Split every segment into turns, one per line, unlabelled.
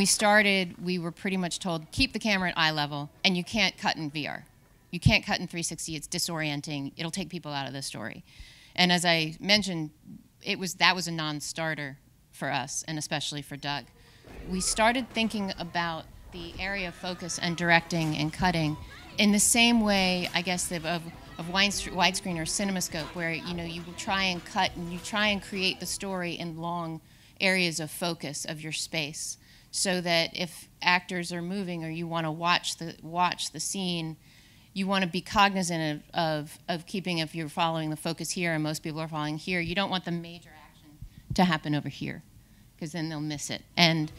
we started, we were pretty much told keep the camera at eye level, and you can't cut in VR. You can't cut in 360. It's disorienting. It'll take people out of the story. And as I mentioned, it was that was a non-starter for us, and especially for Doug. We started thinking about the area of focus and directing and cutting in the same way, I guess, of, of widescreen or cinemascope, where you know you try and cut and you try and create the story in long areas of focus of your space, so that if actors are moving or you want to watch the watch the scene, you want to be cognizant of, of, of keeping if you're following the focus here and most people are following here, you don't want the major action to happen over here because then they'll miss it. And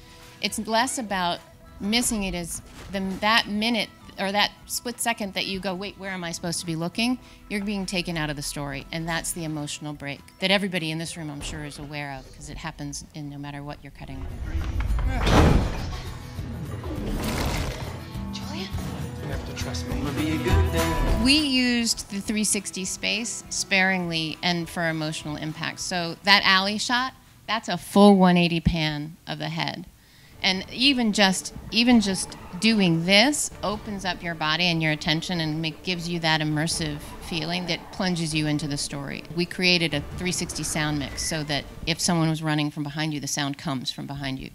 it's less about missing it as the, that minute or that split second that you go, wait, where am I supposed to be looking? You're being taken out of the story, and that's the emotional break that everybody in this room, I'm sure, is aware of because it happens in no matter what you're cutting.
Julia, you have to trust me.
We used the 360 space sparingly and for emotional impact. So that alley shot, that's a full 180 pan of the head and even just even just doing this opens up your body and your attention and make, gives you that immersive feeling that plunges you into the story. We created a 360 sound mix so that if someone was running from behind you, the sound comes from behind you.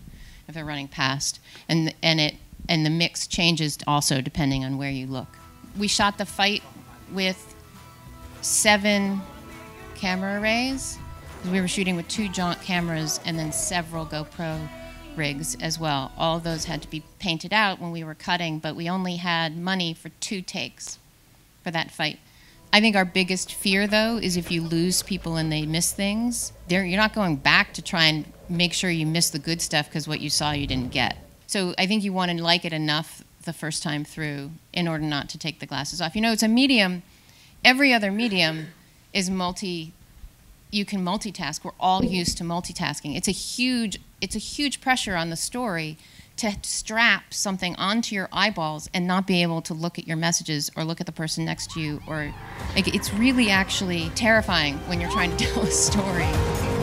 If they're running past, and and it and the mix changes also depending on where you look. We shot the fight with seven camera arrays. We were shooting with two jaunt cameras and then several GoPro rigs as well. All those had to be painted out when we were cutting, but we only had money for two takes for that fight. I think our biggest fear, though, is if you lose people and they miss things, you're not going back to try and make sure you miss the good stuff because what you saw you didn't get. So I think you want to like it enough the first time through in order not to take the glasses off. You know, it's a medium, every other medium is multi you can multitask. We're all used to multitasking. It's a huge it's a huge pressure on the story to strap something onto your eyeballs and not be able to look at your messages or look at the person next to you or like, it's really actually terrifying when you're trying to tell a story.